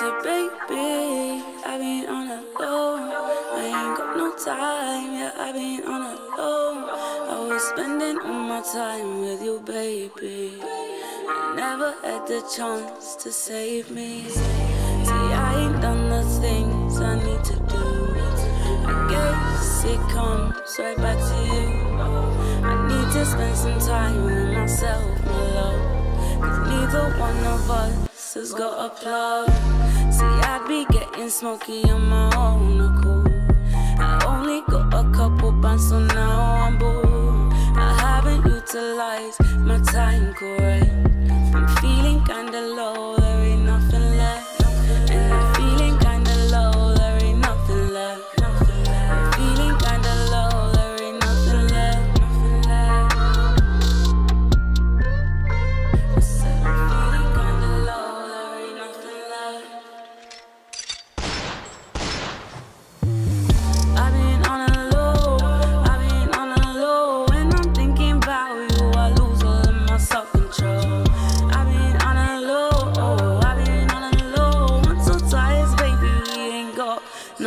So baby, I've been on a low. I ain't got no time, yeah. I've been on a low. I was spending all my time with you, baby. You never had the chance to save me. See, I ain't done the things I need to do. I guess it comes right back to you. I need to spend some time with myself one of us has got a plug. See, I'd be getting smoky on my own accord. I only got a couple buns, so now I'm bored. I haven't utilized my time correct. I'm feeling kinda low,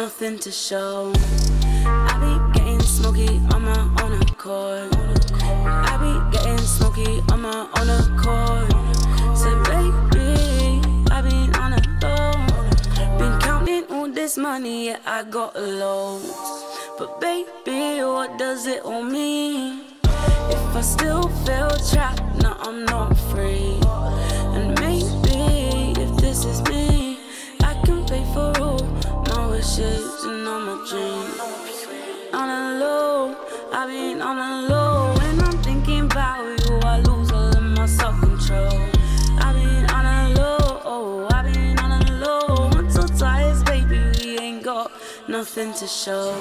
nothing to show. I be getting smoky on my own accord. I be getting smoky on my own accord. So baby, I been on a low. Been counting all this money, yeah, I got loads. But baby, what does it all mean? If I still feel trapped, now I'm not free. All. On a low, I've been on a low. When I'm thinking about you, I lose all of my self control. I've been on a low, oh, I've been on a low. Once or twice, baby, we ain't got nothing to show.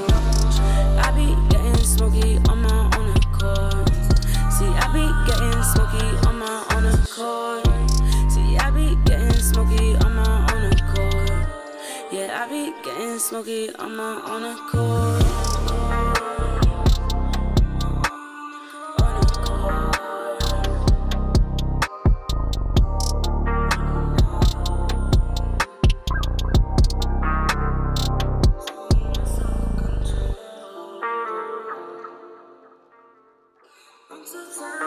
I be getting smoky on my own accord. See, I be getting smoky on my own accord. I be getting smoky on my own accord. I'm so tired.